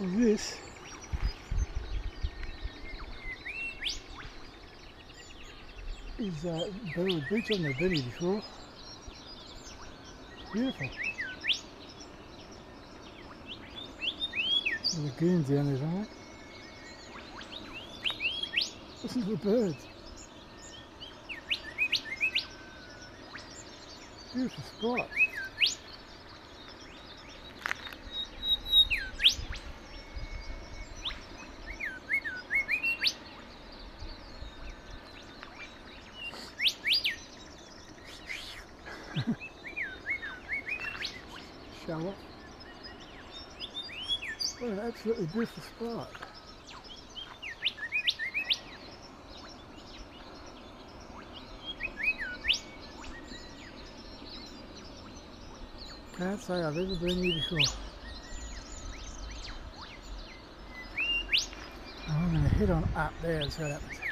This is uh, Burwood Beach. I've never been here before. Beautiful. The lagoons down there somewhere. Listen to the birds. Beautiful spot. Shower. What an absolutely beautiful spot. Can't say I've ever been here before. I'm going to head on up there and see what happens.